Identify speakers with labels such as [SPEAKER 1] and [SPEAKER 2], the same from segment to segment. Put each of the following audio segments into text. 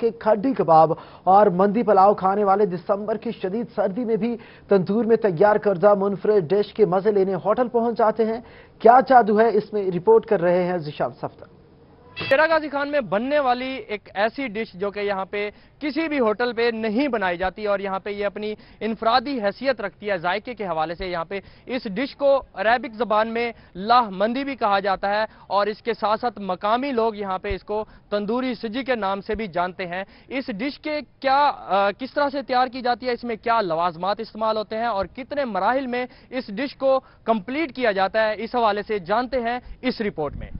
[SPEAKER 1] کے کھڈی کباب اور مندی پلاؤ کھانے والے دسمبر کی شدید سردی میں بھی تندور میں تیار کردہ منفرد ڈش کے مزے لینے ہوٹل پہنچ جاتے ہیں۔ کیا جادو ہے؟ اس میں رپورٹ کر رہے ہیں زشان سفتر
[SPEAKER 2] ڈیرا غازی خان میں بننے والی ایک ایسی ڈش جو کہ یہاں پہ کسی بھی ہوٹل پہ نہیں بنائی جاتی اور یہاں پہ یہ اپنی انفرادی حیثیت رکھتی ہے، ذائقے کے حوالے سے یہاں پہ اس ڈش کو عربک زبان میں لاہ مندی بھی کہا جاتا ہے اور اس کے ساتھ ساتھ مقامی لوگ یہاں پہ اس کو تندوری سجی کے نام سے بھی جانتے ہیں۔ اس ڈش کے کیا کس طرح سے تیار کی جاتی ہے؟ اس میں کیا لوازمات استعمال ہوتے ہیں اور کتنے مراحل میں اس ڈش کو کمپلیٹ کیا جاتا ہے؟ اس حوالے سے جانتے ہیں اس رپورٹ میں۔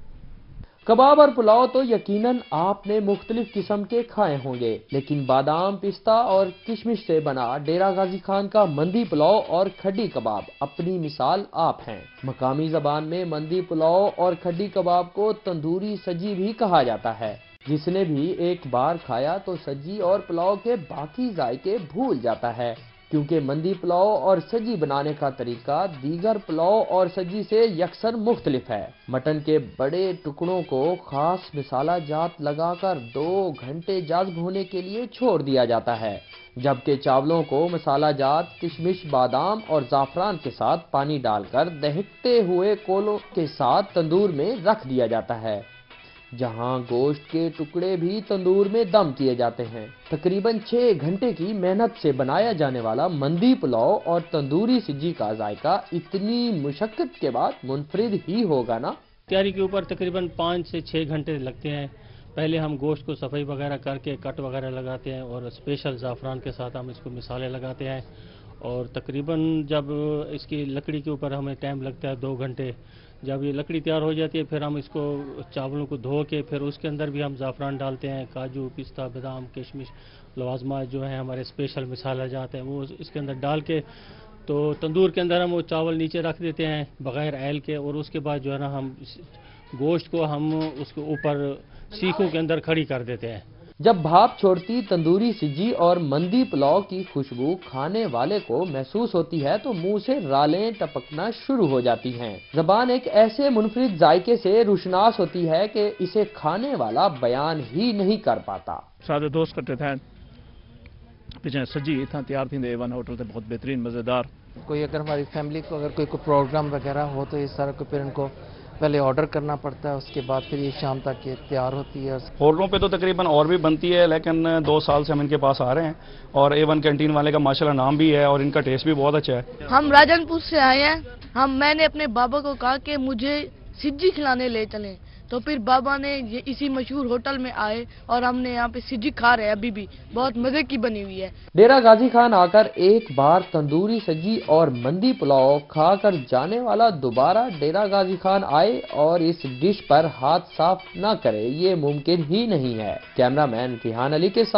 [SPEAKER 3] کباب اور پلاؤ تو یقیناً آپ نے مختلف قسم کے کھائے ہوں گے، لیکن بادام، پستہ اور کشمش سے بنا ڈیرا غازی خان کا مندی پلاؤ اور کھڈی کباب اپنی مثال آپ ہیں۔ مقامی زبان میں مندی پلاؤ اور کھڈی کباب کو تندوری سجی بھی کہا جاتا ہے۔ جس نے بھی ایک بار کھایا تو سجی اور پلاؤ کے باقی ذائقے بھول جاتا ہے۔ کیونکہ مندی پلاؤ اور سجی بنانے کا طریقہ دیگر پلاؤ اور سجی سے یکسر مختلف ہے۔ مٹن کے بڑے ٹکڑوں کو خاص مسالہ جات لگا کر دو گھنٹے جذب ہونے کے لیے چھوڑ دیا جاتا ہے، جبکہ چاولوں کو مسالہ جات، کشمش، بادام اور زعفران کے ساتھ پانی ڈال کر دہتے ہوئے کولوں کے ساتھ تندور میں رکھ دیا جاتا ہے۔ جہاں گوشت کے ٹکڑے بھی تندور میں دم کیے جاتے ہیں۔ تقریباً چھ گھنٹے کی محنت سے بنایا جانے والا مندی پلاؤ اور تندوری سجی کا ذائقہ اتنی مشقت کے بعد منفرد ہی ہوگا نا؟
[SPEAKER 4] تیاری کے اوپر تقریباً پانچ سے چھ گھنٹے لگتے ہیں۔ پہلے ہم گوشت کو صفائی وغیرہ کر کے کٹ وغیرہ لگاتے ہیں اور اسپیشل زعفران کے ساتھ ہم اس کو مثالیں لگاتے ہیں۔ اور تقریباً جب اس کی لکڑی کے اوپر ہمیں ٹائم لگتا ہے دو گھنٹے جب یہ لکڑی تیار ہو جاتی ہے، پھر ہم اس کو چاولوں کو دھو کے پھر اس کے اندر بھی ہم زعفران ڈالتے ہیں، کاجو، پستہ، بادام، کشمش لوازمات جو ہیں ہمارے اسپیشل مسالہ جات ہیں، وہ اس کے اندر ڈال کے تو تندور کے اندر ہم وہ چاول نیچے رکھ دیتے ہیں بغیر ایل کے اور اس کے بعد جو ہے نا ہم گوشت کو ہم اس کے اوپر سیخوں کے اندر کھڑی کر دیتے ہیں۔
[SPEAKER 3] جب بھاپ چھوڑتی تندوری سجی اور مندی پلاؤ کی خوشبو کھانے والے کو محسوس ہوتی ہے تو منہ سے رالیں ٹپکنا شروع ہو جاتی ہیں۔ زبان ایک ایسے منفرد ذائقے سے روشناس ہوتی ہے کہ اسے کھانے والا بیان ہی نہیں کر پاتا۔
[SPEAKER 5] سادے دوست کرتے تھے۔ پیچھے سجی اتنا تیار تھی ایون ہوٹل تھے بہت بہترین مزیدار۔
[SPEAKER 6] کوئی اگر ہماری فیملی کو اگر کوئی کوئی پروگرام وغیرہ ہو تو اس طرح کو پھر ان کو پہلے آرڈر کرنا پڑتا ہے اس کے بعد پھر یہ شام تک یہ تیار ہوتی ہے۔
[SPEAKER 5] ہوٹلوں پہ تو تقریباً اور بھی بنتی ہے لیکن دو سال سے ہم ان کے پاس آ رہے ہیں۔ اور اے ون کینٹین والے کا ماشاءاللہ نام بھی ہے اور ان کا ٹیسٹ بھی بہت اچھا ہے۔
[SPEAKER 7] ہم راجن پور سے آئے ہیں۔ ہم میں نے اپنے بابا کو کہا کہ مجھے سجی کھلانے لے چلیں۔ تو پھر بابا نے اسی مشہور ہوٹل میں آئے اور ہم نے یہاں پہ سجی کھا رہے ہیں، ابھی بھی بہت مزے کی بنی ہوئی ہے۔
[SPEAKER 3] ڈیرا غازی خان آ کر ایک بار تندوری سجی اور مندی پلاؤ کھا کر جانے والا دوبارہ ڈیرا غازی خان آئے اور اس ڈش پر ہاتھ صاف نہ کرے، یہ ممکن ہی نہیں ہے۔ کیمرہ مین ریحان علی کے ساتھ